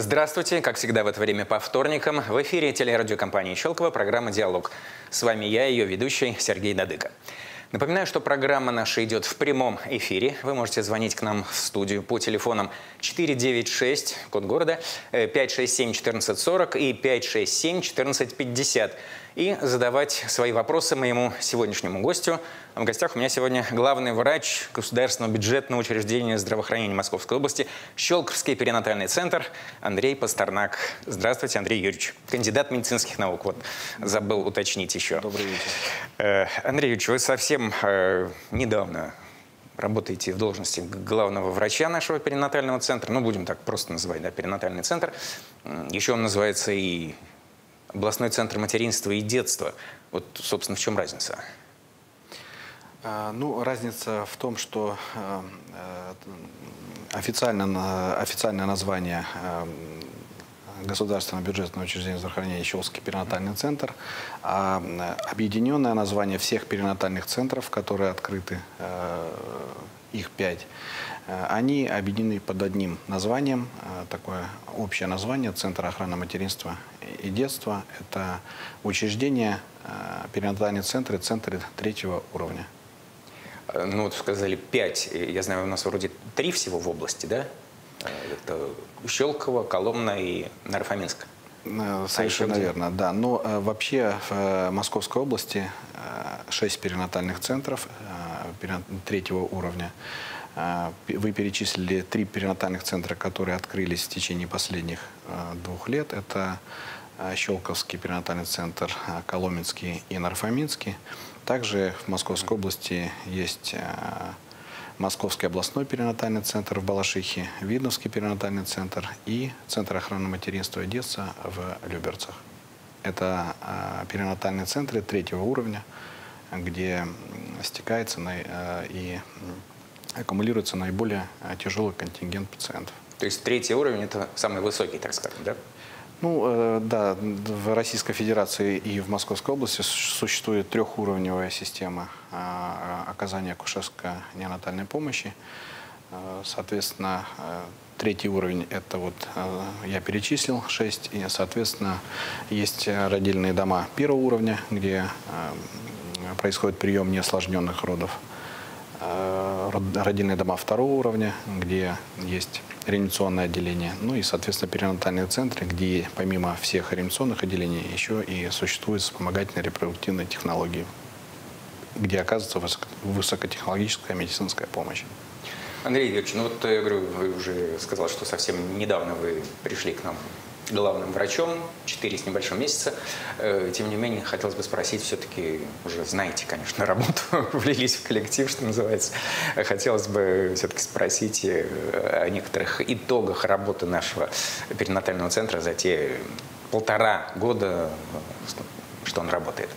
Здравствуйте. Как всегда в это время по вторникам в эфире телерадиокомпании «Щелково» программа «Диалог». С вами я, ее ведущий Сергей Дадыко. Напоминаю, что программа наша идет в прямом эфире. Вы можете звонить к нам в студию по телефонам 496, код города, 567-1440 э, и 567-1450 и задавать свои вопросы моему сегодняшнему гостю. В гостях у меня сегодня главный врач Государственного бюджетного учреждения здравоохранения Московской области Щелковский перинатальный центр Андрей Пастернак. Здравствуйте, Андрей Юрьевич. Кандидат медицинских наук. Вот забыл уточнить еще. Добрый вечер. Э, Андрей Юрьевич, вы совсем э, недавно работаете в должности главного врача нашего перинатального центра, ну, будем так просто называть, да, перинатальный центр. Еще он называется и областной центр материнства и детства. Вот, собственно, в чем разница? А, ну, разница в том, что э, э, официально, официальное название э, Государственного бюджетного учреждения здравоохранения Щелский перинатальный центр, а объединенное название всех перинатальных центров, которые открыты, их пять, они объединены под одним названием, э, такое общее название Центр охраны материнства и детства. Это учреждение, э, перинатальные центры, центры третьего уровня. Ну, вот сказали пять. Я знаю, у нас вроде три всего в области, да? Это Щелково, Коломна и Нарфоминск. Совершенно а верно, да. Но вообще в Московской области шесть перинатальных центров третьего уровня. А, вы перечислили три перинатальных центра, которые открылись в течение последних а, двух лет. Это а, Щелковский перинатальный центр, Коломенский и Нарфоминский. Также в Московской области есть Московский областной перинатальный центр в Балашихе, Видновский перинатальный центр и Центр охраны материнства и детства в Люберцах. Это перинатальные центры третьего уровня, где стекается и аккумулируется наиболее э, тяжелый контингент пациентов. То есть третий уровень – это самый высокий, так скажем, да? Ну, э, да, в Российской Федерации и в Московской области существует трехуровневая система э, оказания акушерско-неонатальной помощи. Соответственно, третий уровень – это вот я перечислил, шесть, и, соответственно, есть родильные дома первого уровня, где происходит прием неосложненных родов. Э, родильные дома второго уровня, где есть реанимационное отделение, ну и, соответственно, перинатальные центры, где помимо всех реанимационных отделений еще и существуют вспомогательные репродуктивные технологии, где оказывается высокотехнологическая медицинская помощь. Андрей Юрьевич, ну вот я говорю, вы уже сказал, что совсем недавно вы пришли к нам главным врачом, 4 с небольшим месяца. Э, тем не менее, хотелось бы спросить, все-таки уже знаете, конечно, работу, влились в коллектив, что называется. Хотелось бы все-таки спросить э, о некоторых итогах работы нашего перинатального центра за те полтора года, что он работает.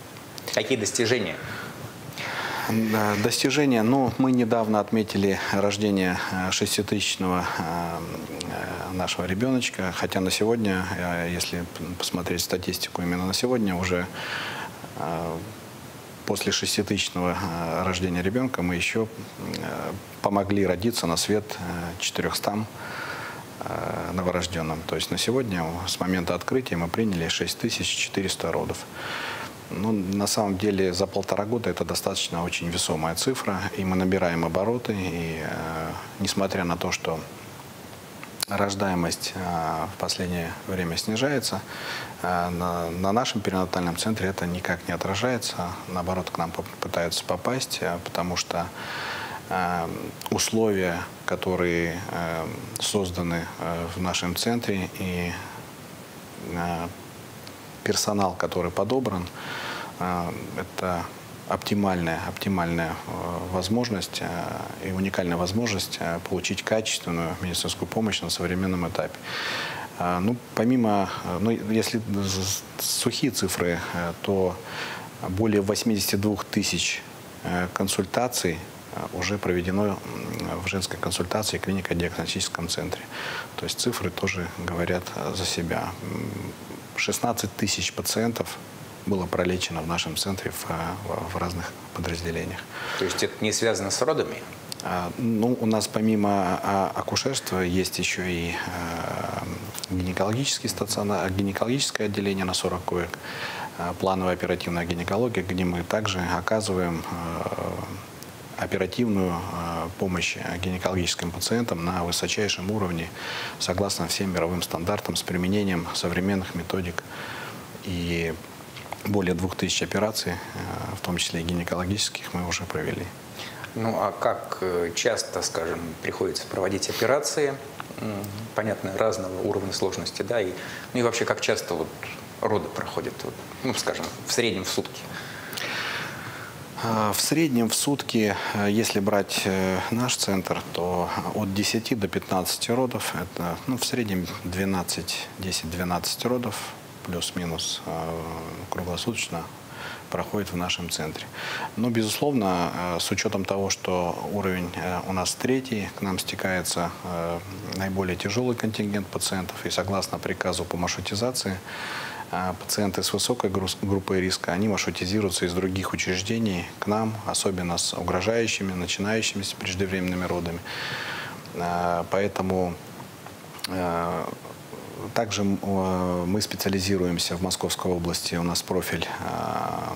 Какие достижения Достижения, ну, мы недавно отметили рождение э, шеститысячного э, нашего ребеночка, хотя на сегодня, э, если посмотреть статистику именно на сегодня, уже после шеститысячного рождения ребенка мы еще помогли родиться на свет 400 новорожденным. То есть на сегодня, с момента открытия, мы приняли 6400 родов. Ну, на самом деле за полтора года это достаточно очень весомая цифра, и мы набираем обороты, и э, несмотря на то, что рождаемость э, в последнее время снижается, э, на, на нашем перинатальном центре это никак не отражается, наоборот, к нам пытаются попасть, э, потому что э, условия, которые э, созданы в нашем центре, и персонал, который подобран, это оптимальная, оптимальная э, возможность э, и уникальная возможность э, получить качественную медицинскую помощь на современном этапе. А, ну, помимо, ну, если сухие цифры, то более 82 тысяч консультаций уже проведено в женской консультации клинико-диагностическом центре. То есть цифры тоже говорят за себя. 16 тысяч пациентов было пролечено в нашем центре в, в, в разных подразделениях. То есть это не связано с родами? А, ну, у нас помимо а, акушерства есть еще и а, гинекологический стационар, гинекологическое отделение на 40 коек, плановая оперативная гинекология, где мы также оказываем оперативную помощь гинекологическим пациентам на высочайшем уровне, согласно всем мировым стандартам, с применением современных методик и более 2000 операций, в том числе и гинекологических, мы уже провели. Ну а как э, часто, скажем, приходится проводить операции? Понятно, разного уровня сложности, да, и, ну и вообще как часто вот роды проходят, вот, ну, скажем, в среднем в сутки? А, в среднем в сутки, э, если брать э, наш центр, то от 10 до 15 родов, это ну, в среднем 12, 10-12 родов, плюс-минус круглосуточно проходит в нашем центре. Но, безусловно, э, с учетом того, что уровень э, у нас третий, к нам стекается э, наиболее тяжелый контингент пациентов, и согласно приказу по маршрутизации, пациенты с высокой группой риска, они маршрутизируются из других учреждений к нам, особенно с угрожающими, начинающимися преждевременными родами. Поэтому также э, мы специализируемся в Московской области. У нас профиль э,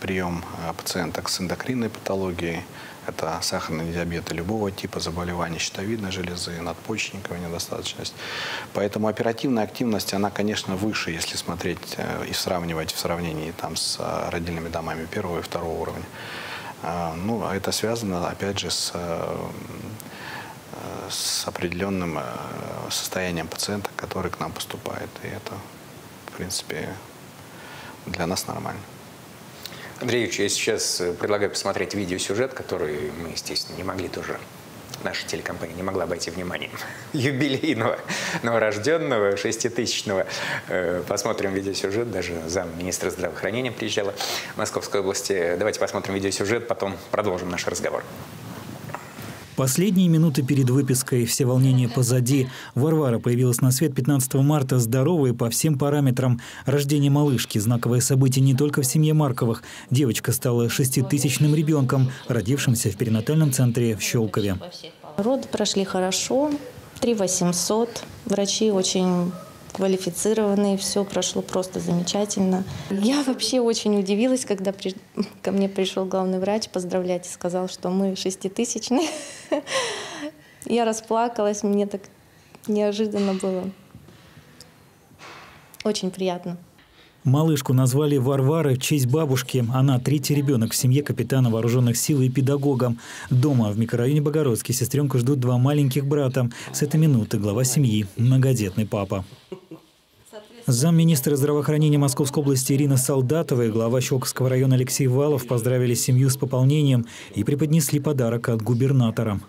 прием э, пациенток с эндокринной патологией. Это сахарный диабет любого типа заболеваний щитовидной железы, надпочечниковая недостаточность. Поэтому оперативная активность, она, конечно, выше, если смотреть и сравнивать в сравнении там, с родильными домами первого и второго уровня. Ну, а это связано, опять же, с с определенным э, состоянием пациента, который к нам поступает. И это, в принципе, для нас нормально. Андрей Ильич, я сейчас э, предлагаю посмотреть видеосюжет, который мы, естественно, не могли тоже наша телекомпания не могла обойти вниманием юбилейного новорожденного, шеститысячного. Э, посмотрим видеосюжет, даже зам министра здравоохранения приезжала в Московской области. Давайте посмотрим видеосюжет, потом продолжим наш разговор. Последние минуты перед выпиской, все волнения позади. Варвара появилась на свет 15 марта, здоровая по всем параметрам. Рождение малышки – знаковое событие не только в семье Марковых. Девочка стала шеститысячным ребенком, родившимся в перинатальном центре в Щелкове. Роды прошли хорошо, 3 800. Врачи очень квалифицированные, все прошло просто замечательно. Я вообще очень удивилась, когда при... ко мне пришел главный врач поздравлять и сказал, что мы шеститысячные. Я расплакалась, мне так неожиданно было. Очень приятно. Малышку назвали Варвары в честь бабушки. Она третий ребенок в семье капитана вооруженных сил и педагога. Дома в микрорайоне Богородский сестренку ждут два маленьких брата. С этой минуты глава семьи – многодетный папа. Замминистра здравоохранения Московской области Ирина Солдатова и глава Щелковского района Алексей Валов поздравили семью с пополнением и преподнесли подарок от губернатора.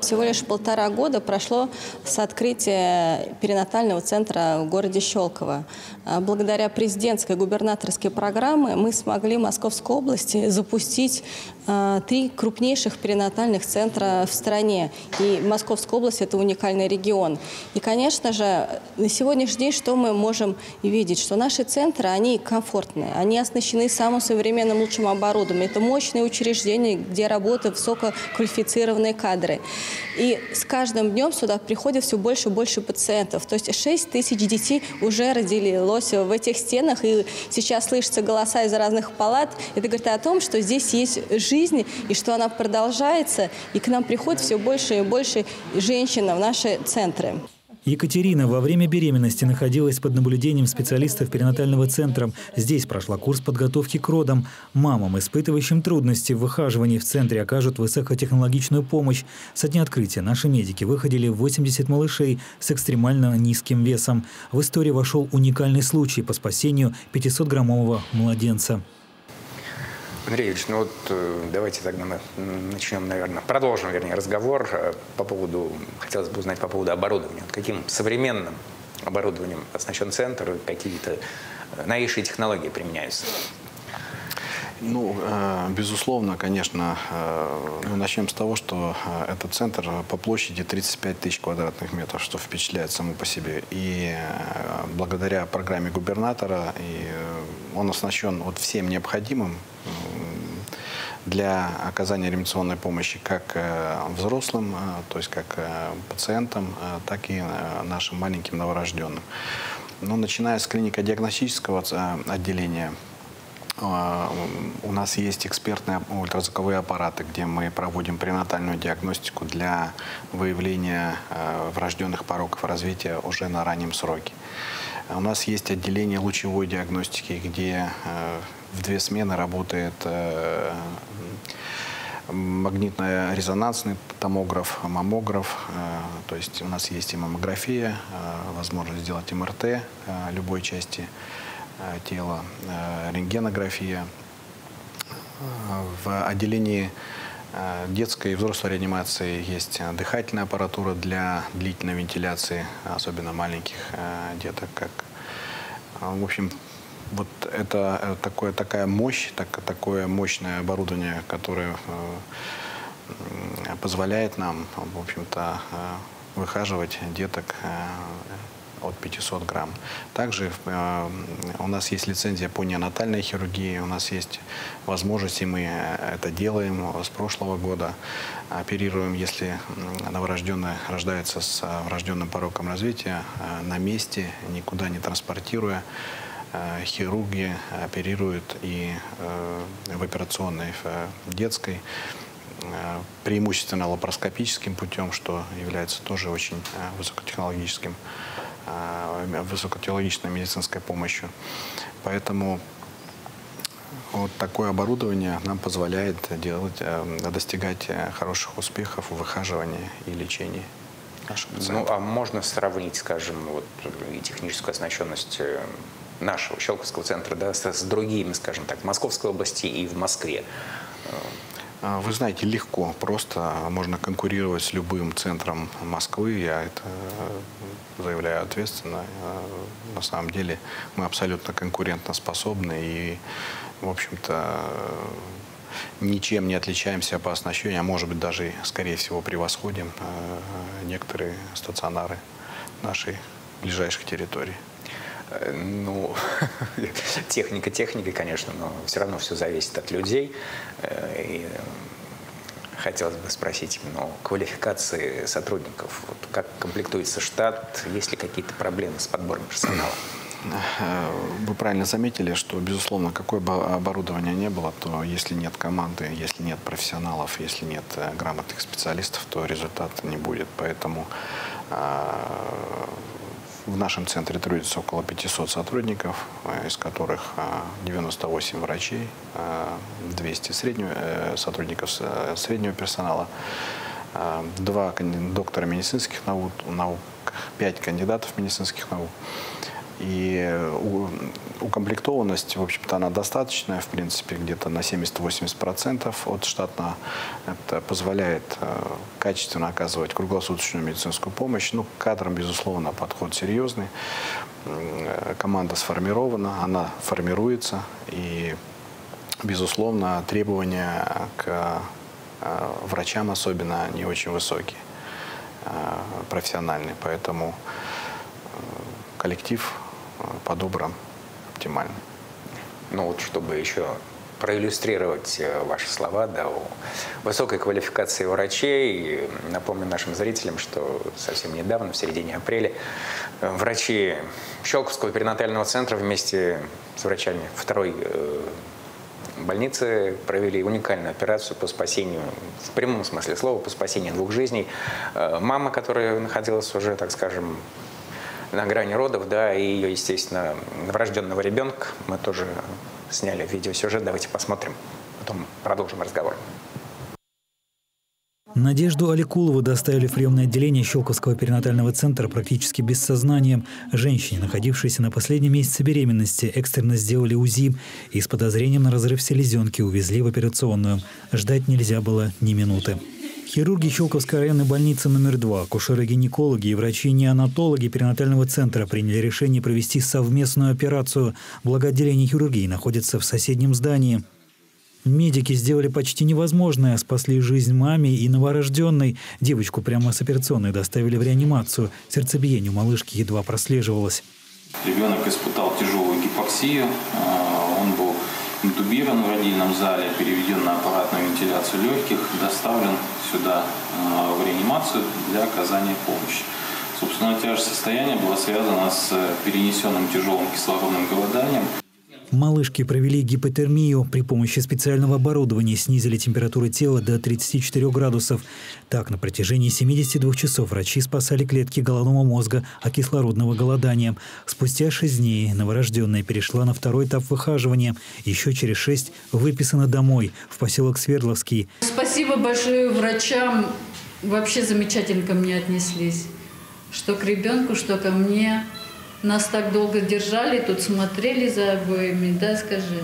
Всего лишь полтора года прошло с открытия перинатального центра в городе Щелково. А благодаря президентской губернаторской программе мы смогли в Московской области запустить а, три крупнейших перинатальных центра в стране. И Московская область – это уникальный регион. И, конечно же, на сегодняшний день что мы можем видеть? Что наши центры, они комфортные, они оснащены самым современным лучшим оборудованием. Это мощные учреждения, где работают высококвалифицированные кадры. И с каждым днем сюда приходит все больше и больше пациентов. То есть 6 тысяч детей уже родилось в этих стенах, и сейчас слышатся голоса из разных палат. Это говорит о том, что здесь есть жизнь, и что она продолжается, и к нам приходит все больше и больше женщин в наши центры. Екатерина во время беременности находилась под наблюдением специалистов перинатального центра. Здесь прошла курс подготовки к родам. Мамам, испытывающим трудности в выхаживании в центре, окажут высокотехнологичную помощь. Со дня открытия наши медики выходили 80 малышей с экстремально низким весом. В историю вошел уникальный случай по спасению 500-граммового младенца. Андрей Ильич, ну вот э, давайте тогда мы начнем, наверное, продолжим, вернее, разговор э, по поводу, хотелось бы узнать по поводу оборудования. Каким современным оборудованием оснащен центр, какие-то э, новейшие технологии применяются? Ну, безусловно, конечно, ну, начнем с того, что этот центр по площади 35 тысяч квадратных метров, что впечатляет само по себе. И благодаря программе губернатора он оснащен вот всем необходимым для оказания реанимационной помощи как э, взрослым, то есть как пациентам, так и нашим маленьким новорожденным. Но начиная с клинико-диагностического отделения, у нас есть экспертные ультразвуковые аппараты, где мы проводим пренатальную диагностику для выявления врожденных пороков развития уже на раннем сроке. У нас есть отделение лучевой диагностики, где э, в две смены работает э, магнитно-резонансный томограф, маммограф. Э, то есть у нас есть и маммография, возможность сделать МРТ любой части тела, рентгенография. В отделении детской и взрослой реанимации есть дыхательная аппаратура для длительной вентиляции, особенно маленьких деток, как в общем, вот это э, такое, такая мощь, так, такое мощное оборудование, которое э, позволяет нам, в общем-то, э, выхаживать деток от 500 грамм. Также э, у нас есть лицензия по неонатальной хирургии, у нас есть возможности, мы это делаем с прошлого года. Оперируем, если новорожденный рождается с врожденным пороком развития, э, на месте, никуда не транспортируя. Э, хирурги оперируют и в операционной, в детской, преимущественно лапароскопическим путем, что является тоже очень высокотехнологическим Э, высокотехнологичной медицинской помощью. Поэтому вот такое оборудование нам позволяет делать, э, достигать э, хороших успехов в выхаживании и лечении ну. Ну, а можно сравнить, скажем, вот, и техническую оснащенность нашего Щелковского центра да, с, с другими, скажем так, в Московской области и в Москве? А, вы знаете, легко, просто можно конкурировать с любым центром Москвы. Я это э, заявляю ответственно. А, на самом деле мы абсолютно конкурентно способны и, в общем-то, ничем не отличаемся по оснащению, а может быть даже, скорее всего, превосходим э, некоторые стационары нашей ближайших территорий. Э, ну, техника техникой, конечно, но все равно все зависит от людей. Э, и хотелось бы спросить именно квалификации сотрудников. Вот как комплектуется штат? Есть ли какие-то проблемы с подбором персонала? Э, вы правильно заметили, что, безусловно, какое бы оборудование не было, то если нет команды, если нет профессионалов, если нет грамотных специалистов, то результата не будет. Поэтому в нашем центре трудится около 500 сотрудников, э, из которых 98 э, врачей, 200 э, среднего, сотрудников среднего персонала, два доктора медицинских наук, наук, 5 кандидатов медицинских наук. И укомплектованность, в общем-то, она достаточная, в принципе, где-то на 70-80% от штатного. Это позволяет э, качественно оказывать круглосуточную медицинскую помощь. Ну, к кадрам, безусловно, подход серьезный. Э, команда сформирована, она формируется. И, безусловно, требования к э, врачам особенно не очень высокие, профессиональные. Поэтому коллектив подобран оптимально. Ну вот, чтобы еще проиллюстрировать э, ваши слова да, о высокой квалификации врачей. Напомню нашим зрителям, что совсем недавно, в середине апреля, э, врачи Щелковского перинатального центра вместе с врачами второй э, больницы провели уникальную операцию по спасению, в прямом смысле слова, по спасению двух жизней. Мама, которая находилась уже, так скажем, на грани родов, да, и ее, естественно, врожденного ребенка. Мы тоже сняли видеосюжет, давайте посмотрим, потом продолжим разговор. Надежду Аликулову доставили в приемное отделение Щелковского перинатального центра практически без сознания. Женщине, находившейся на последнем месяце беременности, экстренно сделали УЗИ и с подозрением на разрыв селезенки увезли в операционную. Ждать нельзя было ни минуты. Хирурги Щелковской районной больницы номер 2, акушеры-гинекологи и врачи-неонатологи перинатального центра приняли решение провести совместную операцию. Благо отделение хирургии находится в соседнем здании. Медики сделали почти невозможное, спасли жизнь маме и новорожденной. Девочку прямо с операционной доставили в реанимацию. Сердцебиение у малышки едва прослеживалось. Ребенок испытал тяжелую гипоксию. Интубирован в родильном зале, переведен на аппаратную вентиляцию легких, доставлен сюда в реанимацию для оказания помощи. Собственно, тяжесть состояния была связана с перенесенным тяжелым кислородным голоданием. Малышки провели гипотермию. При помощи специального оборудования снизили температуру тела до 34 градусов. Так, на протяжении 72 часов врачи спасали клетки головного мозга от кислородного голодания. Спустя 6 дней новорожденная перешла на второй этап выхаживания. Еще через 6 выписана домой, в поселок Свердловский. Спасибо большое врачам. Вообще замечательно ко мне отнеслись. Что к ребенку, что ко мне. Нас так долго держали, тут смотрели за обоими, да, скажи.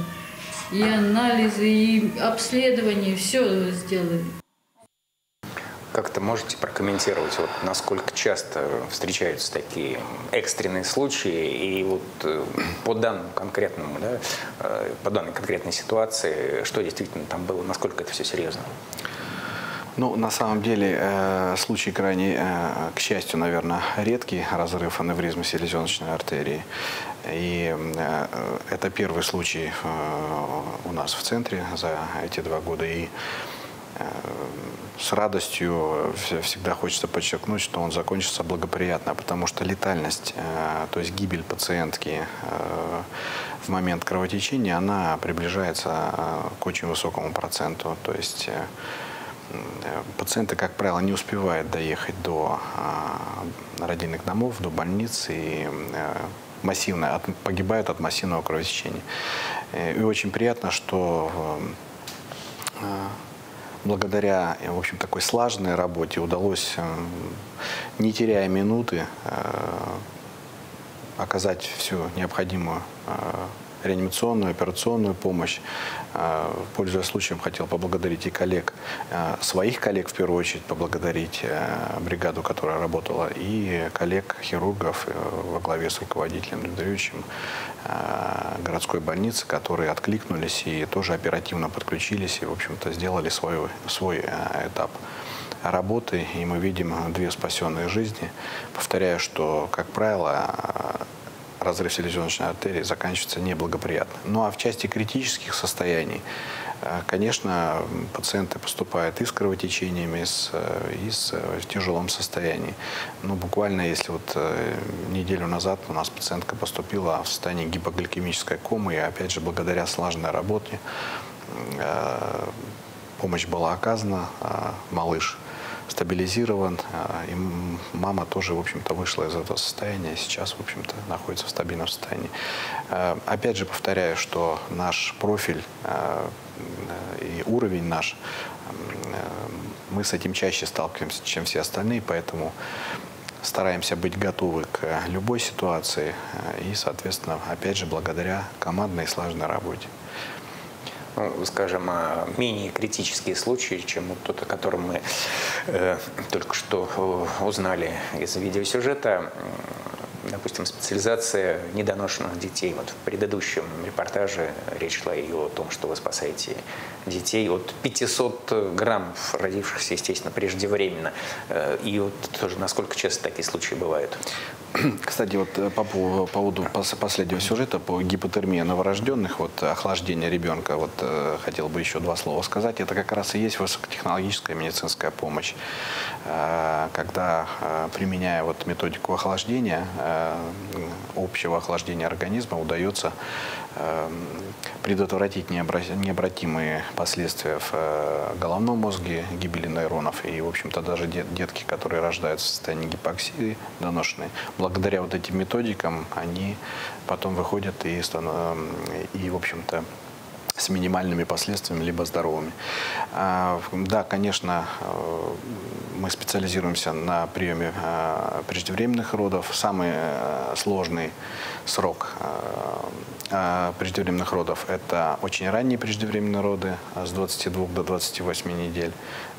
И анализы, и обследования, все сделали. Как-то можете прокомментировать, вот, насколько часто встречаются такие экстренные случаи, и вот э, по данному конкретному, да, э, по данной конкретной ситуации, что действительно там было, насколько это все серьезно? Ну, на самом деле, э, случай крайне, э, к счастью, наверное, редкий, разрыв аневризмы селезеночной артерии. И э, это первый случай э, у нас в центре за эти два года. И э, с радостью всегда хочется подчеркнуть, что он закончится благоприятно, потому что летальность, э, то есть гибель пациентки э, в момент кровотечения, она приближается э, к очень высокому проценту. То есть э, пациенты, как правило, не успевают доехать до а, родильных домов, до больниц и э, массивно, погибают от массивного кровотечения. Э, и очень приятно, что благодаря, в общем, такой слаженной работе удалось, не теряя минуты, оказать всю необходимую реанимационную, операционную помощь. А, пользуясь случаем, хотел поблагодарить и коллег, а, своих коллег в первую очередь поблагодарить а, бригаду, которая работала, и коллег, хирургов э, во главе с руководителем Дмитриевичем городской больницы, которые откликнулись и тоже оперативно подключились и, в общем-то, сделали свой, свой этап работы, и мы видим две спасенные жизни. Повторяю, что, как правило, разрыв селезеночной артерии заканчивается неблагоприятно. Ну а в части критических состояний, э, конечно, пациенты поступают и с кровотечениями, и с, э, и с, э, в тяжелом состоянии. Ну, буквально, если вот неделю назад у нас пациентка поступила в состоянии гипогликемической комы, и опять же, благодаря слаженной работе помощь была оказана, малыш стабилизирован. А, и мама тоже, в общем-то, вышла из этого состояния. Сейчас, в общем-то, находится в стабильном состоянии. А, опять же, повторяю, что наш профиль а, и уровень наш, мы с этим чаще сталкиваемся, чем все остальные, поэтому стараемся быть готовы к любой ситуации и, соответственно, опять же, благодаря командной и слаженной работе ну, скажем, а, менее критические случаи, чем вот тот, о котором мы э, только что э, узнали из видеосюжета. Допустим, специализация недоношенных детей. Вот в предыдущем репортаже речь шла и о том, что вы спасаете детей от 500 грамм, родившихся, естественно, преждевременно. Э, и вот тоже насколько часто такие случаи бывают? Кстати, вот э, по поводу последнего сюжета по гипотермии новорожденных, вот охлаждение ребенка, вот э, хотел бы еще два слова сказать. Это как раз и есть высокотехнологическая медицинская помощь. Э, когда, применяя вот методику охлаждения, общего охлаждения организма, удается предотвратить необратимые последствия в э, головном мозге, гибели нейронов. И, в общем-то, даже детки, которые рождаются в состоянии гипоксии доношенной, благодаря вот этим методикам, они потом выходят и, эм, и в общем-то, с минимальными последствиями, либо здоровыми. А, да, конечно, э, мы специализируемся на приеме э, преждевременных родов. Самый э, сложный срок преждевременных родов – это очень ранние преждевременные роды с 22 до 28 недель.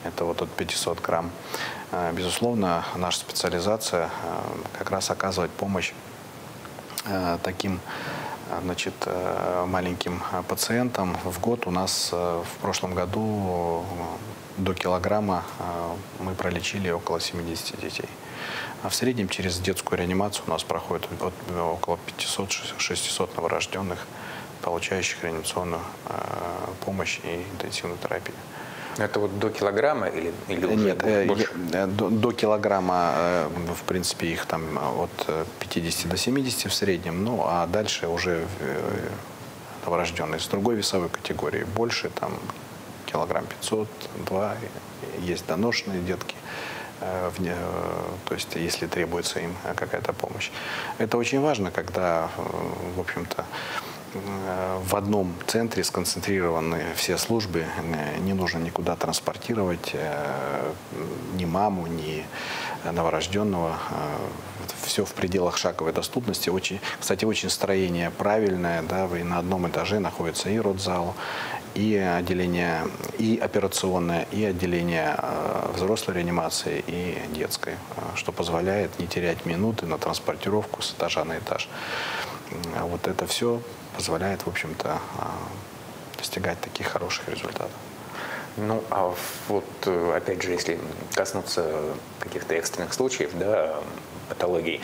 Это вот от 500 грамм. Безусловно, наша специализация как раз оказывать помощь таким значит, э, маленьким э, пациентам. В год у нас э, в прошлом году до килограмма мы пролечили около 70 детей. А в среднем через детскую реанимацию у нас проходит от, около 500-600 новорожденных получающих реанимационную помощь и интенсивную терапию. Это вот до килограмма или, или уже Нет, больше? До, до килограмма, в принципе, их там от 50 до 70 в среднем, ну а дальше уже новорожденные с другой весовой категории. Больше там килограмм 500, 2, есть доношенные детки. Э, э, то есть если требуется им какая-то помощь. Это очень важно, когда, э, в общем-то, в одном центре сконцентрированы все службы, не нужно никуда транспортировать ни маму, ни новорожденного. Все в пределах шаговой доступности. Очень, кстати, очень строение правильное. Да, вы на одном этаже находится и родзал, и отделение, и операционное, и отделение э, взрослой реанимации, и детской, э, что позволяет не терять минуты на транспортировку с этажа на этаж. Вот это все позволяет, в общем-то, э, достигать таких хороших результатов. Ну, а вот, опять же, если коснуться каких-то экстренных случаев, да, патологий,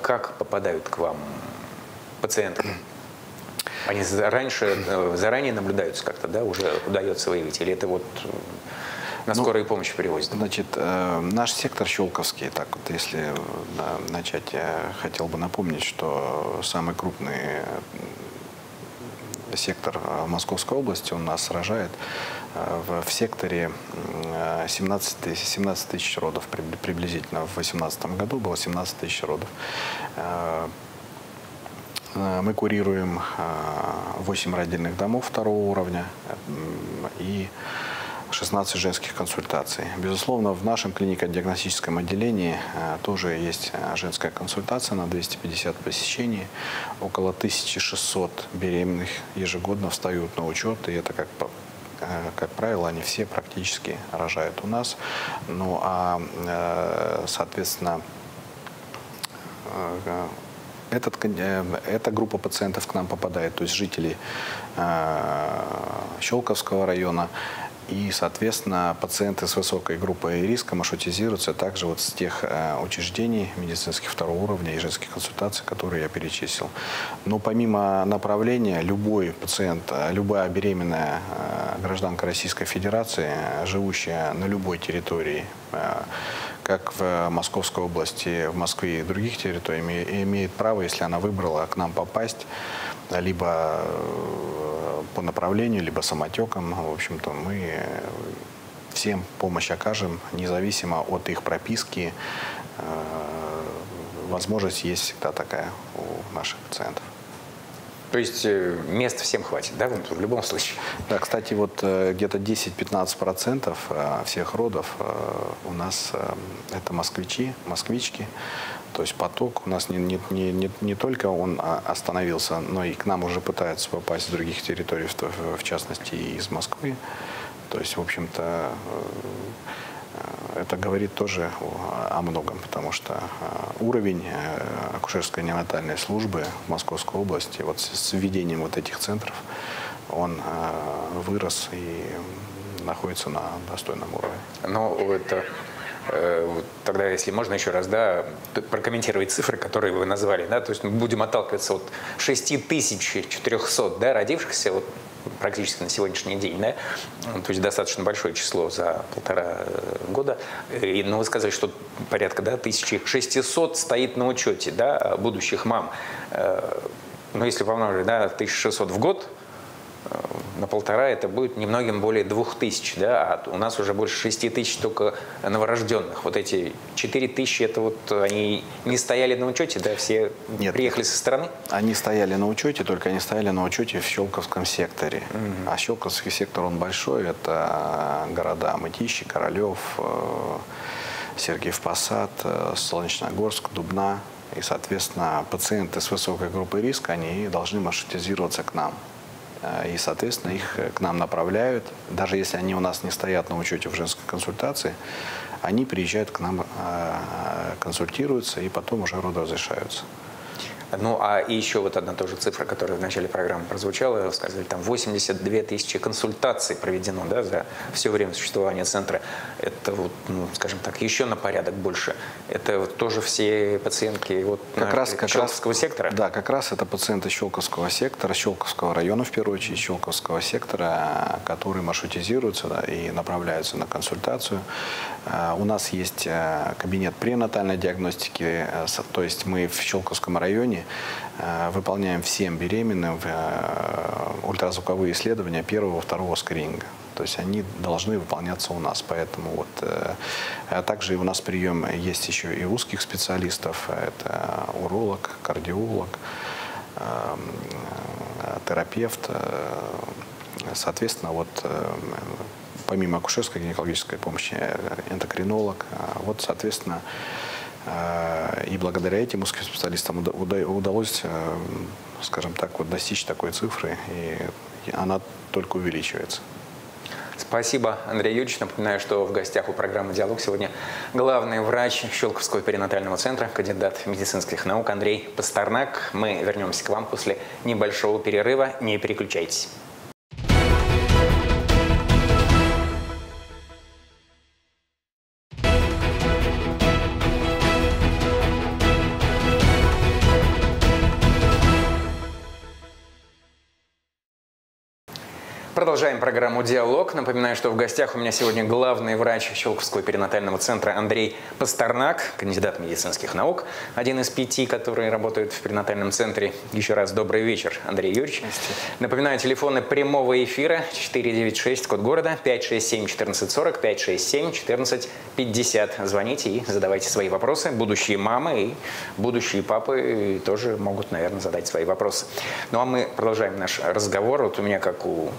как попадают к вам пациенты? Они раньше, э, заранее наблюдаются как-то, да, уже удается выявить? Или это вот э, на ну, скорую помощь перевозят? Значит, э, наш сектор Щелковский, так вот, если да, начать, я хотел бы напомнить, что самый крупный сектор Московской области у нас сражает в, в секторе 17, 17 тысяч родов приблизительно. В 2018 году было 17 тысяч родов. Э, мы курируем 8 э, родильных домов второго уровня и 16 женских консультаций. Безусловно, в нашем клинико-диагностическом отделении э, тоже есть женская консультация на 250 посещений. Около 1600 беременных ежегодно встают на учет, и это как как правило, они все практически рожают у нас. Ну а, соответственно, этот, э, эта группа пациентов к нам попадает, то есть жители э, Щелковского района. И, соответственно, пациенты с высокой группой риска маршрутизируются также вот с тех э, учреждений медицинских второго уровня и женских консультаций, которые я перечислил. Но помимо направления, любой пациент, э, любая беременная э, гражданка Российской Федерации, живущая на любой территории, как в Московской области, в Москве и других территориях, имеет право, если она выбрала к нам попасть, либо э, по направлению, либо самотеком. В общем-то, мы всем помощь окажем, независимо от их прописки. Э, возможность есть всегда такая у наших пациентов. То есть э, мест всем хватит, да, в любом случае? Да, кстати, вот где-то 10-15% э, всех родов у нас это москвичи, москвички. То есть поток у нас не, не, не, не только он а, остановился, но и к нам уже пытаются попасть с других территорий, в частности и из Москвы. То есть, в общем-то, это говорит тоже о многом, потому что э, уровень э, акушерской неонатальной службы в Московской области вот с введением вот этих центров, он э, вырос и находится на достойном уровне. Но это тогда, если можно еще раз, да, прокомментировать цифры, которые вы назвали, да, то есть мы будем отталкиваться от 6400, да, родившихся вот практически на сегодняшний день, да, то есть достаточно большое число за полтора э, года. И, ну, вы сказали, что порядка, да, 1600 стоит на учете, да, будущих мам. Э, но если помножить, да, 1600 в год – на полтора это будет немногим более двух тысяч, да, а у нас уже больше шести тысяч только новорожденных. Вот эти четыре тысячи, это вот они не стояли на учете, да, все Нет, приехали со стороны? Они стояли на учете, только они стояли на учете в Щелковском секторе. Угу. А Щелковский сектор, он большой, это города Мытищи, Королев, э, Сергиев Посад, э, Солнечногорск, Дубна. И, соответственно, пациенты с высокой группой риска, они должны маршрутизироваться к нам. Э, и, соответственно, их э, к нам направляют. Даже если они у нас не стоят на учете в женской консультации, они приезжают к нам, э, консультируются и потом уже роды разрешаются. Ну, а и еще вот одна тоже цифра, которая в начале программы прозвучала, сказали, там 82 тысячи консультаций проведено да, за все время существования центра. Это, вот, ну, скажем так, еще на порядок больше. Это вот тоже все пациентки вот как раз, как Щелковского раз, сектора? Да, как раз это пациенты Щелковского сектора, Щелковского района, в первую очередь, Щелковского сектора, которые маршрутизируются да, и направляются на консультацию. А, у нас есть э, кабинет пренатальной диагностики, э, то есть мы в Щелковском районе э, выполняем всем беременным ультразвуковые исследования первого, второго скрининга. То есть они должны выполняться у нас. Поэтому вот, а также у нас прием есть еще и узких специалистов. Это уролог, кардиолог, терапевт. Соответственно, вот помимо акушерской гинекологической помощи, эндокринолог. А вот, соответственно, э, и благодаря этим узким специалистам удалось, э, скажем так, вот достичь такой цифры, и она только увеличивается. Спасибо, Андрей Юрьевич. Напоминаю, что в гостях у программы «Диалог» сегодня главный врач Щелковского перинатального центра, кандидат медицинских наук Андрей Пастернак. Мы вернемся к вам после небольшого перерыва. Не переключайтесь. Продолжаем программу «Диалог». Напоминаю, что в гостях у меня сегодня главный врач Щелковского перинатального центра Андрей Пастернак, кандидат медицинских наук, один из пяти, которые работают в перинатальном центре. Еще раз добрый вечер, Андрей Юрьевич. Напоминаю, телефоны прямого эфира 496, код города, 567-1440, 567-1450. Звоните и задавайте свои вопросы. Будущие мамы и будущие папы тоже могут, наверное, задать свои вопросы. Ну а мы продолжаем наш разговор. Вот у меня, как у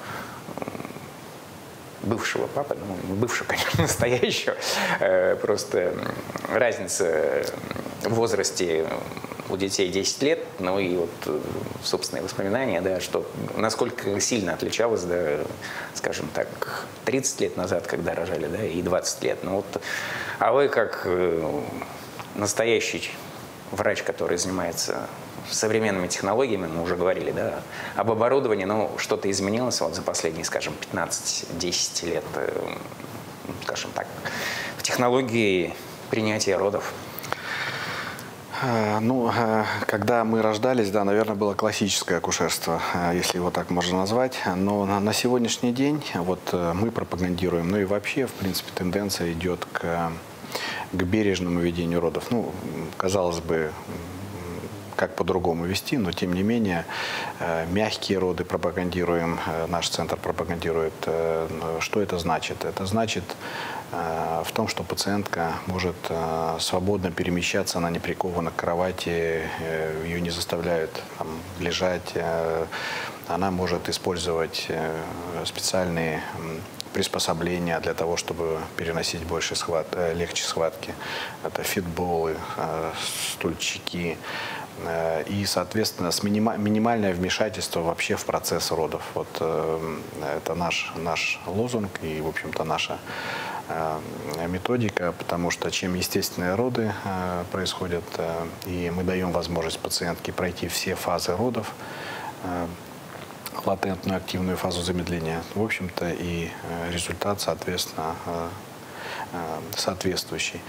бывшего папы, ну, бывшего, конечно, настоящего, э, просто разница в возрасте у детей 10 лет, ну и вот э, собственные воспоминания, да, что насколько сильно отличалось, да, скажем так, 30 лет назад, когда рожали, да, и 20 лет. Ну вот, а вы как э, настоящий врач, который занимается современными технологиями, мы уже говорили, да, об оборудовании, но что-то изменилось вот за последние, скажем, 15-10 лет, э, скажем так, в технологии принятия родов? А, ну, а, когда мы рождались, да, наверное, было классическое акушерство, если его так можно назвать. Но на, сегодняшний день вот э, мы пропагандируем, ну и вообще, в принципе, тенденция идет к, к бережному ведению родов. Ну, казалось бы, как по-другому вести, но тем не менее э, мягкие роды пропагандируем, э, наш центр пропагандирует. Э, что это значит? Это значит в том, что пациентка может свободно перемещаться, она не прикована к кровати, ее не заставляют там, лежать, она может использовать специальные приспособления для того, чтобы переносить больше схват, легче схватки. Это фитболы, стульчики, и, соответственно, с минима, минимальное вмешательство вообще в процесс родов. Вот э, это наш, наш лозунг и, в общем-то, наша э, методика, потому что чем естественные роды происходят, и мы даем возможность пациентке пройти все фазы родов, латентную активную фазу замедления, в общем-то, и результат, соответственно, Э, соответствующий.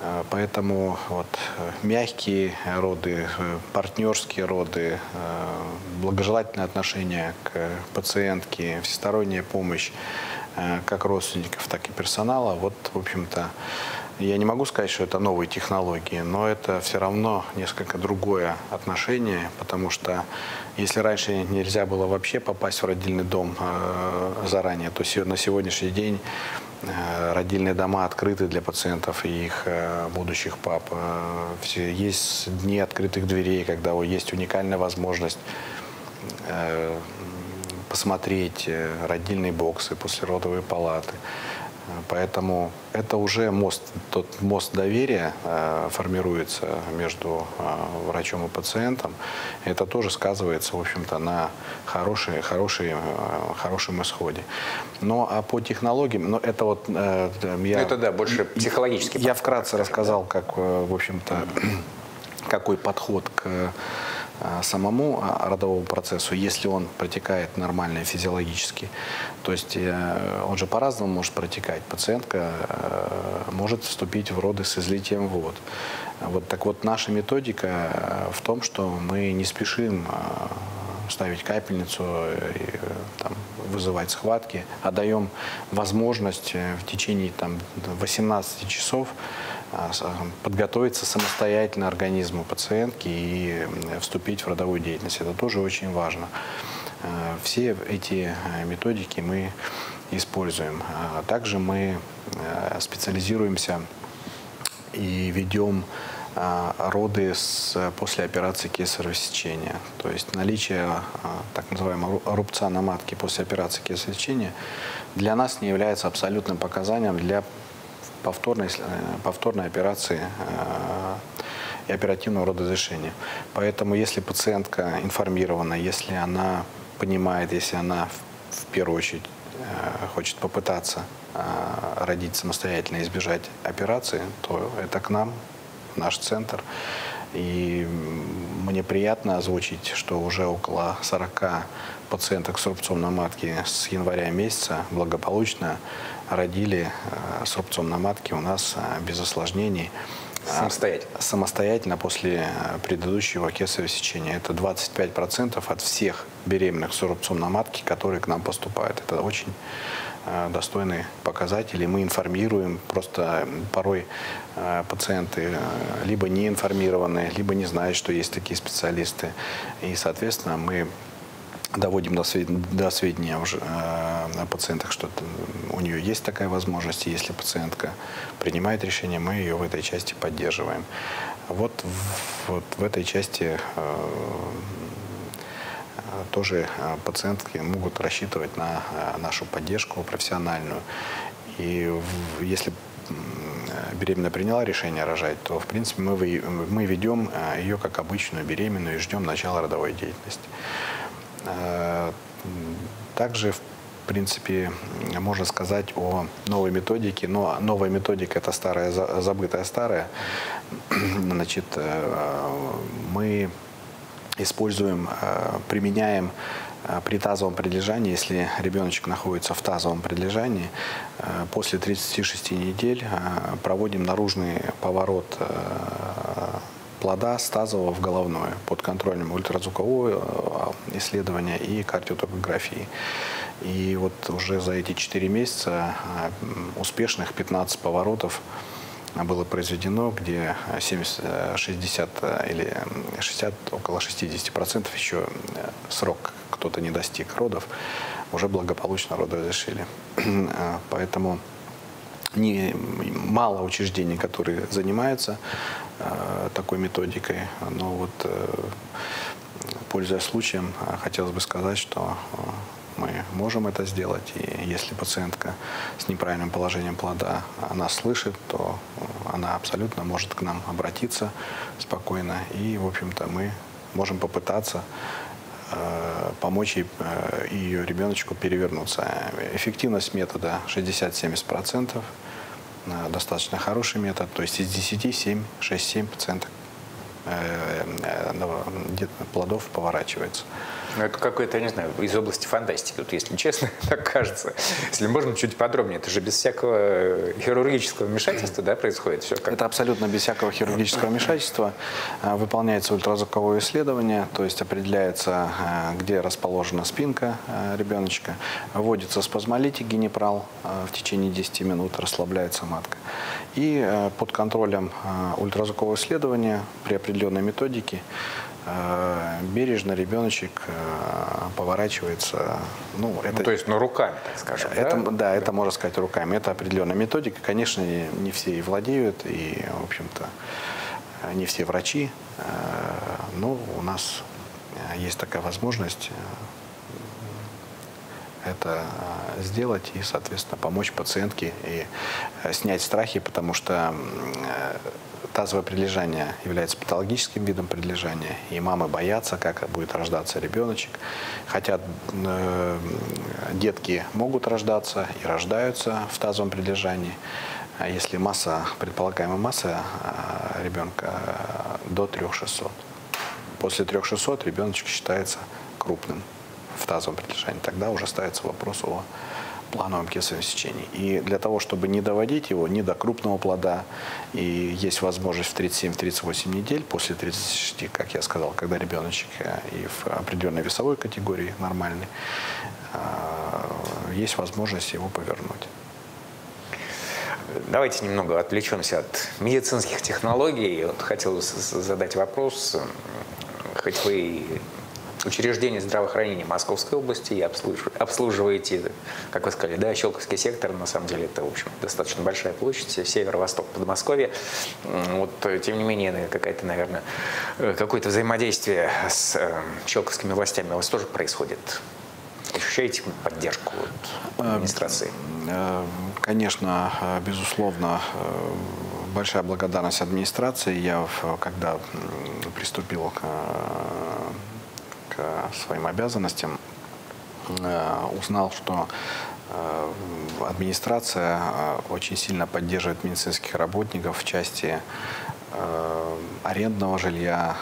Э, поэтому вот э, мягкие роды, партнерские роды, благожелательное отношение к пациентке, всесторонняя помощь как родственников, так и персонала. Вот, в общем-то, я не могу сказать, что это новые технологии, но это все равно несколько другое отношение, потому что если раньше нельзя было вообще попасть в родильный дом заранее, то на сегодняшний день Э, родильные дома открыты для пациентов и их э, будущих пап. Э, есть дни открытых дверей, когда есть уникальная возможность посмотреть родильные боксы, послеродовые палаты. Поэтому это уже мост, тот мост доверия э, формируется между э, врачом и пациентом. Это тоже сказывается, в общем-то, на хорошей, хорошей, э, хорошем исходе. Но а по технологиям, ну это вот э, я... Это да, больше психологически. Я вкратце рассказал, как, в общем-то, какой подход к самому родовому процессу, если он протекает нормально физиологически. То есть он же по-разному может протекать. Пациентка может вступить в роды с излитием вод. Вот так вот наша методика в том, что мы не спешим ставить капельницу, и, там, вызывать схватки, а даем возможность в течение там, 18 часов а, подготовиться самостоятельно организму пациентки и вступить в родовую деятельность. Это тоже очень важно. А, все эти а, методики мы используем. Также мы специализируемся и ведем роды с, после операции кесарево сечения. То есть наличие так называемого рубца на матке после операции кесарево сечения для нас не является абсолютным показанием для повторной, э, повторной операции э, и оперативного родоразрешения. Поэтому если пациентка информирована, если она понимает, если она в первую очередь э, хочет попытаться родить самостоятельно и избежать операции, то это к нам, в наш центр. И мне приятно озвучить, что уже около 40 пациенток с рубцом на матке с января месяца благополучно родили э, с рубцом на матке у нас э, без осложнений. Самостоятельно? Самостоятельно после э, предыдущего кесарево сечения. Это 25% от всех беременных с рубцом на матке, которые к нам поступают. Это очень достойный показатель. И мы информируем, просто порой пациенты либо не информированы, либо не знают, что есть такие специалисты. И, соответственно, мы доводим до сведения, до сведения уже, э, о пациентах, что у нее есть такая возможность. И если пациентка принимает решение, мы ее в этой части поддерживаем. Вот, вот в этой части э, тоже э, пациентки могут рассчитывать на э, нашу поддержку профессиональную. И в, если беременная приняла решение рожать, то, в принципе, мы, мы ведем э, ее как обычную беременную и ждем начала родовой деятельности. Э, также, в принципе, можно сказать о новой методике, но новая методика – это старая, забытая старая. Значит, э, мы используем, э, применяем при тазовом прилежании, если ребеночек находится в тазовом прилежании, после 36 недель проводим наружный поворот плода с тазового в головное под контролем ультразвукового исследования и кардиотопографии. И вот уже за эти 4 месяца э, успешных 15 поворотов было произведено, где 70, 60 э, или 60, около 60 процентов еще срок кто-то не достиг родов, уже благополучно роды разрешили. Поэтому не, мало учреждений, которые занимаются э, такой методикой. Но вот, э, пользуясь случаем, хотелось бы сказать, что э, мы можем это сделать. И если пациентка с неправильным положением плода она слышит, то она абсолютно может к нам обратиться спокойно. И, в общем-то, мы можем попытаться Э, помочь ей, э, ее ребеночку перевернуться. Эффективность метода 60-70%. Э, достаточно хороший метод. То есть из 10 7, 6-7 пациенток плодов поворачивается. Ну, это какой-то, я не знаю, из области фантастики, вот, если честно, так кажется. Если можно чуть подробнее, это же без всякого хирургического вмешательства да, происходит все? Как... Это абсолютно без всякого хирургического вмешательства. А, выполняется ультразвуковое исследование, то есть определяется, а, где расположена спинка а, ребеночка, вводится спазмолитик генепрал в течение 10 минут, расслабляется матка. И под контролем ультразвукового исследования при определенной методике Э, бережно ребеночек э, поворачивается. Ну, это, ну, то есть, ну, руками, так скажем. Это, да? да, это можно сказать руками. Это определенная методика. Конечно, не все и владеют, и, в общем-то, не все врачи. Э, но у нас есть такая возможность это сделать и, соответственно, помочь пациентке и снять страхи, потому что Тазовое прилежание является патологическим видом прилежания, и мамы боятся, как будет рождаться ребеночек. Хотя э, детки могут рождаться и рождаются в тазовом прилежании. А если масса, предполагаемая масса э, ребенка до 3600. После 3600 ребеночек считается крупным в тазовом прилежании. Тогда уже ставится вопрос о плановом кесаревом сечении. И для того, чтобы не доводить его ни до крупного плода, и есть возможность в 37-38 недель, после 36, как я сказал, когда ребеночек э, и в определенной весовой категории нормальный, э, есть возможность его повернуть. Давайте немного отвлечемся от медицинских технологий. Вот хотел задать вопрос, хоть вы учреждений здравоохранения Московской области и обслуживаете, как вы сказали, да, Щелковский сектор, на самом деле это, в общем, достаточно большая площадь, северо-восток Подмосковья. Вот, тем не менее, какая-то, наверное, э, какое-то взаимодействие с э, щелковскими властями у вас тоже происходит? Ощущаете поддержку вот, администрации? Э, конечно, безусловно, большая благодарность администрации. Я, когда приступил к к своим обязанностям, э, узнал, что э, администрация э, очень сильно поддерживает медицинских работников в части арендного жилья,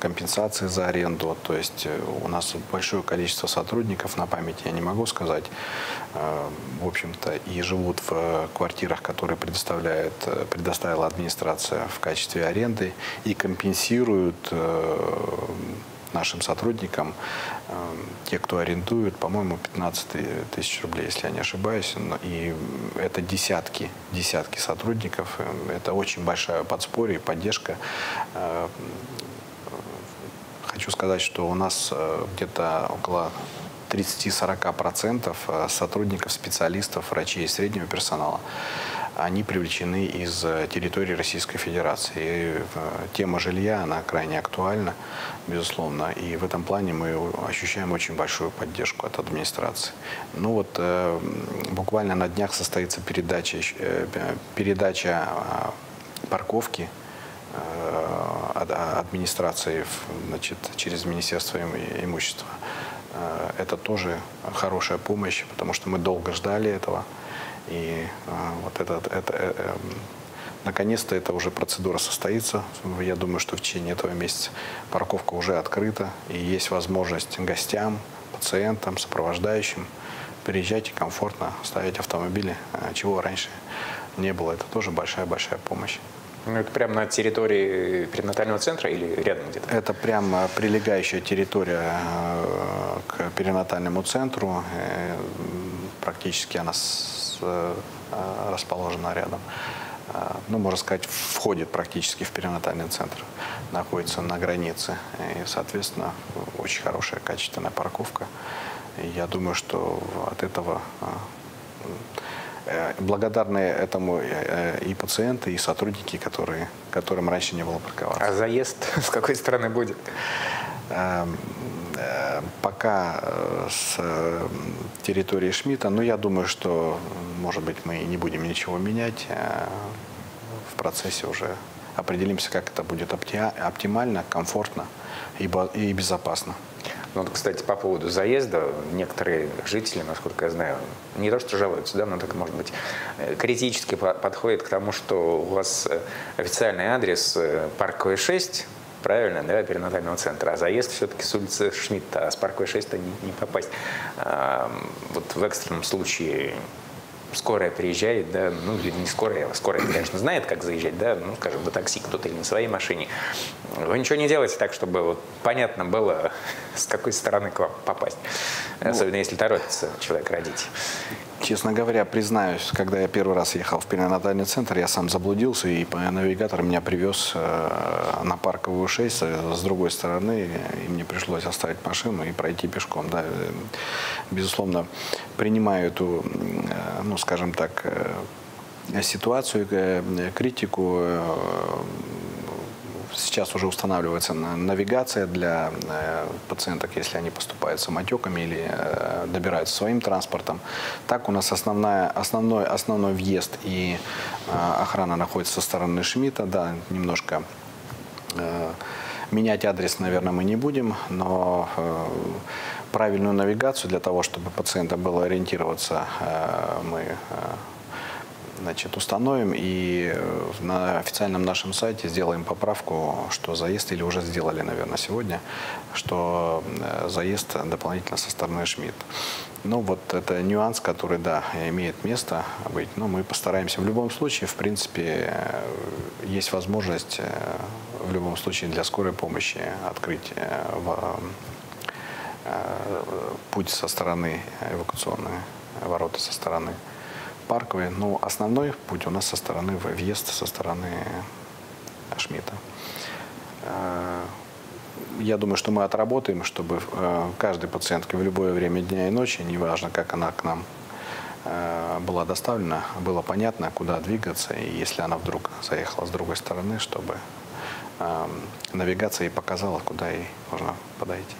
компенсации за аренду. То есть у нас большое количество сотрудников, на память я не могу сказать, в общем-то, и живут в квартирах, которые предоставляет, предоставила администрация в качестве аренды, и компенсируют нашим сотрудникам, э, те, кто арендует, по-моему, 15 тысяч рублей, если я не ошибаюсь. И это десятки, десятки сотрудников. Э, это очень большая подспорье и поддержка. Э, хочу сказать, что у нас где-то около 30-40% сотрудников, специалистов, врачей и среднего персонала они привлечены из э, территории Российской Федерации. И э, тема жилья, она крайне актуальна, безусловно. И в этом плане мы ощущаем очень большую поддержку от администрации. Ну вот э, буквально на днях состоится передача, передача а, парковки администрации значит, через Министерство имущества. Это тоже хорошая помощь, потому что мы долго ждали этого. И а, вот это, это, э, эм, наконец-то эта уже процедура состоится. Я думаю, что в течение этого месяца парковка уже открыта, и есть возможность гостям, пациентам, сопровождающим приезжать и комфортно ставить автомобили, а, чего раньше не было. Это тоже большая-большая помощь. Ну, это прямо на территории перинатального центра или рядом где-то? Это прямо прилегающая территория э, к перинатальному центру. Э, практически она Э, расположена рядом. Э, ну, можно сказать, входит практически в перинатальный центр, находится на границе. И, соответственно, очень хорошая, качественная парковка. И я думаю, что от этого э, благодарны этому и пациенты, и сотрудники, которые, которым раньше не было парковаться. А заезд с какой стороны будет? Э, пока э, с э, территории Шмидта, но я думаю, что, может быть, мы не будем ничего менять. В процессе уже определимся, как это будет оптимально, комфортно и безопасно. Ну, вот, кстати, по поводу заезда, некоторые жители, насколько я знаю, не то что жалуются, да, но так, может быть, критически подходят к тому, что у вас официальный адрес Парковая 6, правильно, да, перинатального центра, а заезд все-таки с улицы Шмидта, а с парковой 6 не, не попасть. А, вот в экстренном случае скорая приезжает, да, ну или не скорая, скорая, конечно, знает, как заезжать, да, ну, скажем, на такси кто-то или на своей машине. Вы ничего не делаете так, чтобы вот понятно было, с какой стороны к вам попасть, ну, особенно если торопится человек родить. Честно говоря, признаюсь, когда я первый раз ехал в перинатальный центр, я сам заблудился, и навигатор меня привез э, на парковую 6 э, с другой стороны, и мне пришлось оставить машину и пройти пешком. Да. Безусловно, принимаю эту, э, ну, скажем так, ситуацию, критику Сейчас уже устанавливается навигация для э, пациенток, если они поступают самотеками или э, добираются своим транспортом. Так у нас основная, основной, основной въезд и э, охрана находится со стороны Шмидта. Да, немножко менять адрес, наверное, мы не будем, но правильную навигацию для того, чтобы пациента было ориентироваться, мы значит, установим и на официальном нашем сайте сделаем поправку, что заезд, или уже сделали, наверное, сегодня, что заезд дополнительно со стороны Шмидт. Ну, вот это нюанс, который, да, имеет место быть. Но мы постараемся. В любом случае, в принципе, есть возможность в любом случае для скорой помощи открыть путь со стороны эвакуационной, ворота со стороны парковой. Но основной путь у нас со стороны, въезд со стороны Шмидта. Э, я думаю, что мы отработаем, чтобы э, каждой пациентке в любое время дня и ночи, неважно, как она к нам э, была доставлена, было понятно, куда двигаться, и если она вдруг заехала с другой стороны, чтобы навигация ей показала, куда ей можно подойти.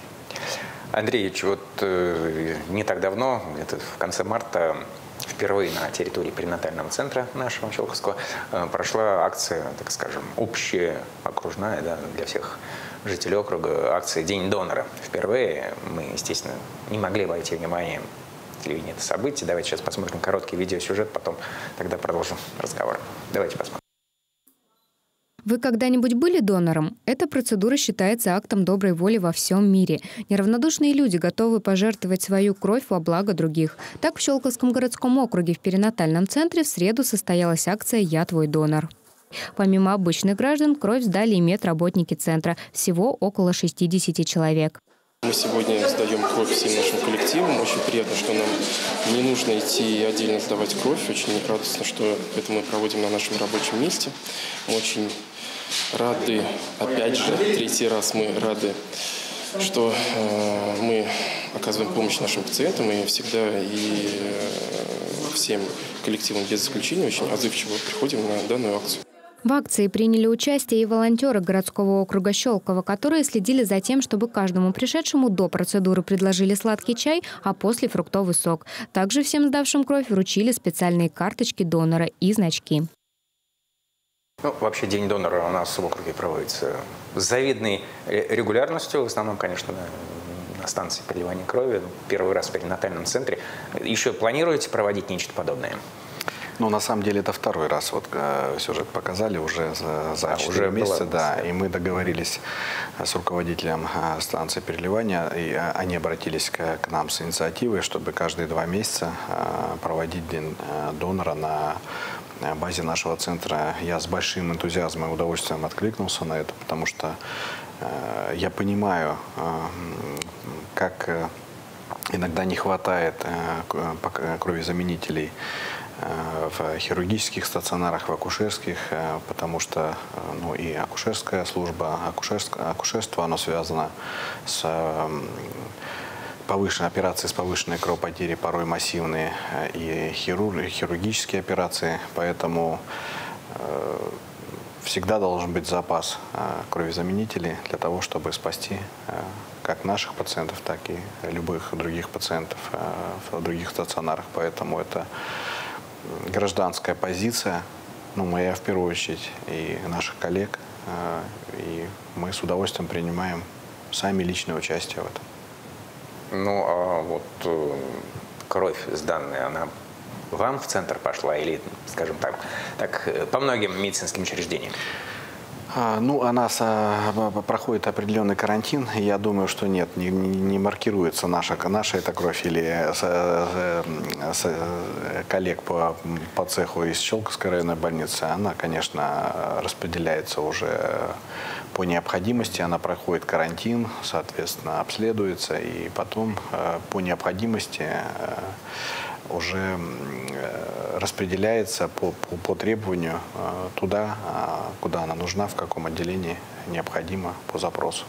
Андреевич, вот э, не так давно, это в конце марта, впервые на территории перинатального центра нашего Щелковского э, прошла акция, так скажем, общая, окружная да, для всех жителей округа, акция «День донора». Впервые мы, естественно, не могли обойти вниманием телевидение это событие. Давайте сейчас посмотрим короткий видеосюжет, потом тогда продолжим разговор. Давайте посмотрим. Вы когда-нибудь были донором? Эта процедура считается актом доброй воли во всем мире. Неравнодушные люди готовы пожертвовать свою кровь во благо других. Так в Щелковском городском округе в перинатальном центре в среду состоялась акция «Я твой донор». Помимо обычных граждан, кровь сдали и медработники центра. Всего около 60 человек. Мы сегодня сдаем кровь всем нашим коллективам. Очень приятно, что нам не нужно идти отдельно сдавать кровь. Очень радостно, что это мы проводим на нашем рабочем месте. Очень рады, опять же, третий раз мы рады, что э, мы оказываем помощь нашим пациентам и всегда и э, всем коллективам без исключения очень отзывчиво приходим на данную акцию. В акции приняли участие и волонтеры городского округа Щелково, которые следили за тем, чтобы каждому пришедшему до процедуры предложили сладкий чай, а после фруктовый сок. Также всем сдавшим кровь вручили специальные карточки донора и значки. Ну, вообще День донора у нас в округе проводится с завидной регулярностью. В основном, конечно, на, станции переливания крови. Первый раз в перинатальном центре. Еще планируете проводить нечто подобное? Ну, на самом деле, это второй раз. Вот э, сюжет показали уже за, за 4 уже месяца, да. И мы договорились с руководителем э, станции переливания, и э, они обратились к, к нам с инициативой, чтобы каждые два месяца э, проводить день э, донора на базе нашего центра. Я с большим энтузиазмом и удовольствием откликнулся на это, потому что э, я понимаю, э, как э, иногда не хватает кровезаменителей в хирургических стационарах, в акушерских, потому что ну, и акушерская служба, акушерство, оно связано с повышенные операции с повышенной кровопотерей, порой массивные, э, и хирург, хирургические операции, поэтому э, всегда должен быть запас э, кровезаменителей для того, чтобы спасти как наших пациентов, так и любых других пациентов в других стационарах. Поэтому это гражданская позиция, ну, моя в первую очередь, и наших коллег, и мы с удовольствием принимаем сами личное участие в этом. Ну, а вот э, кровь сданная, она вам в центр пошла или, скажем так, так э, по многим медицинским учреждениям? А, ну, она а, проходит определенный карантин. Я думаю, что нет, не, не маркируется наша, наша эта кровь или с, с, коллег по, по цеху из Щелковской районной больницы. Она, конечно, распределяется уже по необходимости она проходит карантин, соответственно, обследуется, и потом э, по необходимости э, уже э, распределяется по, по, по требованию туда, куда она нужна, в каком отделении необходимо по запросу.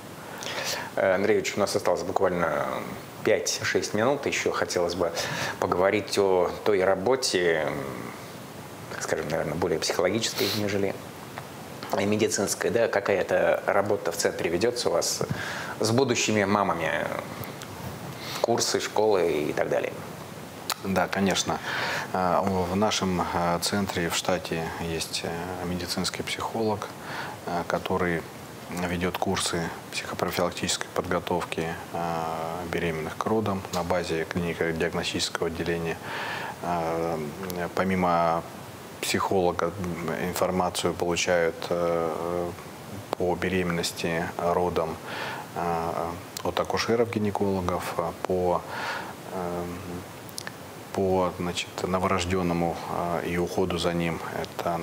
Андреевич, у нас осталось буквально 5-6 минут. Еще хотелось бы поговорить о той работе, скажем, наверное, более психологической, нежели медицинская, да, какая-то работа в центре ведется у вас с будущими мамами, курсы, школы и так далее? Да, конечно. А, в нашем а, центре в штате есть э, медицинский психолог, э, который ведет курсы психопрофилактической подготовки беременных к родам на базе клиники диагностического отделения. Помимо психолога информацию получают по беременности, родам от акушеров-гинекологов, по по значит, новорожденному и уходу за ним. Это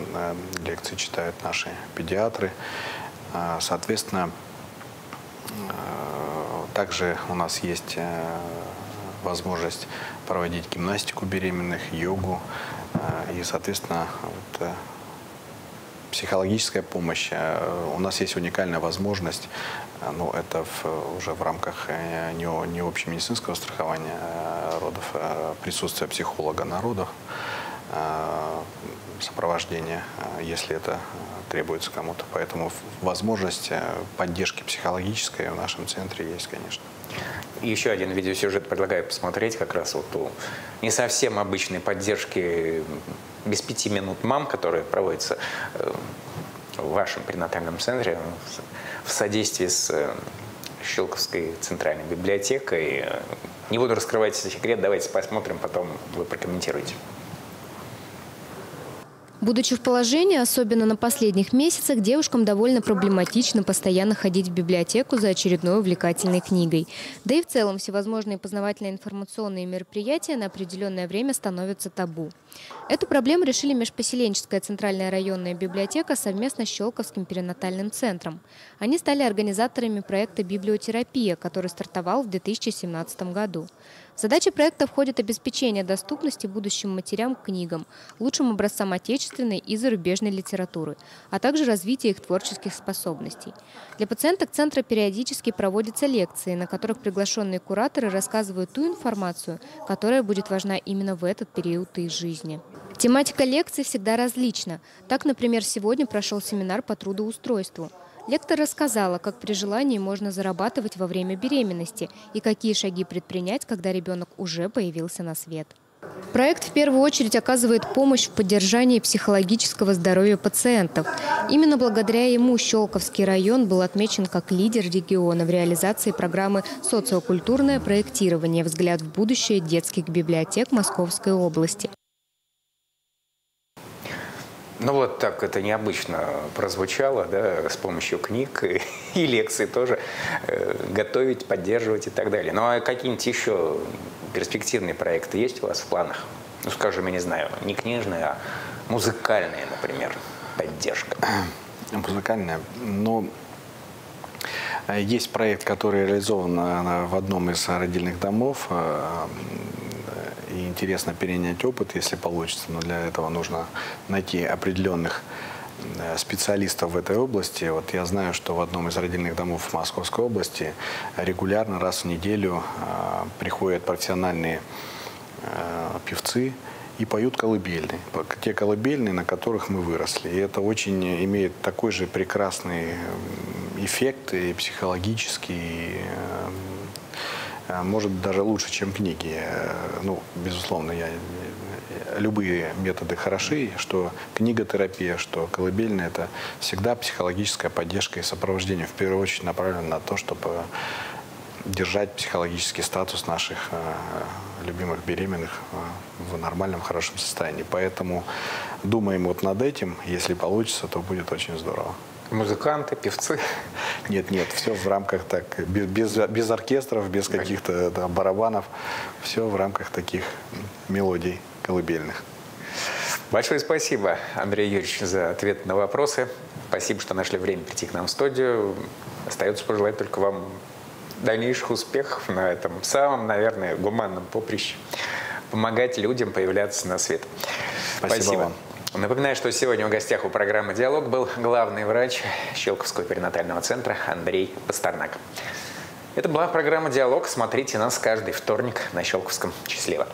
лекции читают наши педиатры. Соответственно, также у нас есть возможность проводить гимнастику беременных, йогу и, соответственно, вот, э, психологическая помощь. Э, у нас есть уникальная возможность, э, ну, это в, уже в рамках не, не общемедицинского страхования родов, а присутствия психолога на родах, сопровождения, если это требуется кому-то. Поэтому возможность поддержки психологической в нашем центре есть, конечно. Еще один видеосюжет предлагаю посмотреть как раз вот у не совсем обычной поддержки без пяти минут мам, которая проводится э, в вашем пренатальном центре в содействии с э, Щелковской центральной библиотекой. Не буду раскрывать секрет, давайте посмотрим, потом вы прокомментируете. Будучи в положении, особенно на последних месяцах, девушкам довольно проблематично постоянно ходить в библиотеку за очередной увлекательной книгой. Да и в целом всевозможные познавательные информационные мероприятия на определенное время становятся табу. Эту проблему решили Межпоселенческая центральная районная библиотека совместно с Щелковским перинатальным центром. Они стали организаторами проекта «Библиотерапия», который стартовал в 2017 году. В задачи проекта входит обеспечение доступности будущим матерям к книгам, лучшим образцам отечественной и зарубежной литературы, а также развитие их творческих способностей. Для пациенток центра периодически проводятся лекции, на которых приглашенные кураторы рассказывают ту информацию, которая будет важна именно в этот период их жизни. Тематика лекций всегда различна. Так, например, сегодня прошел семинар по трудоустройству – Лектор рассказала, как при желании можно зарабатывать во время беременности и какие шаги предпринять, когда ребенок уже появился на свет. Проект в первую очередь оказывает помощь в поддержании психологического здоровья пациентов. Именно благодаря ему Щелковский район был отмечен как лидер региона в реализации программы «Социокультурное проектирование. Взгляд в будущее детских библиотек Московской области». Ну вот так это необычно прозвучало, да, с помощью книг и, лекций тоже э, готовить, поддерживать и так далее. Ну а какие-нибудь еще перспективные проекты есть у вас в планах? Ну, скажем, я не знаю, не книжные, а музыкальные, например, поддержка. Музыкальная? Ну, есть проект, который реализован э, в одном из родильных домов э, и интересно перенять опыт, если получится, но для этого нужно найти определенных э, специалистов в этой области. Вот я знаю, что в одном из родильных домов Московской области регулярно раз в неделю э, приходят профессиональные э, певцы и поют колыбельные. Те колыбельные, на которых мы выросли. И это очень имеет такой же прекрасный эффект и психологический, и, Э, может даже лучше, чем книги. Э, ну, безусловно, я, любые методы хороши, что книготерапия, что колыбельная, это всегда психологическая поддержка и сопровождение, в первую очередь направлено на то, чтобы держать психологический статус наших э, любимых беременных в нормальном, хорошем состоянии. Поэтому думаем вот над этим. Если получится, то будет очень здорово. Музыканты, певцы? Нет, нет, все в рамках так, без, без оркестров, без каких-то да, барабанов, все в рамках таких мелодий колыбельных. Большое спасибо, Андрей Юрьевич, за ответ на вопросы. Спасибо, что нашли время прийти к нам в студию. Остается пожелать только вам дальнейших успехов на этом самом, наверное, гуманном поприще. Помогать людям появляться на свет. Спасибо, спасибо. вам. Напоминаю, что сегодня в гостях у программы «Диалог» был главный врач Щелковского перинатального центра Андрей Пастернак. Это была программа «Диалог». Смотрите нас каждый вторник на Щелковском. Счастливо!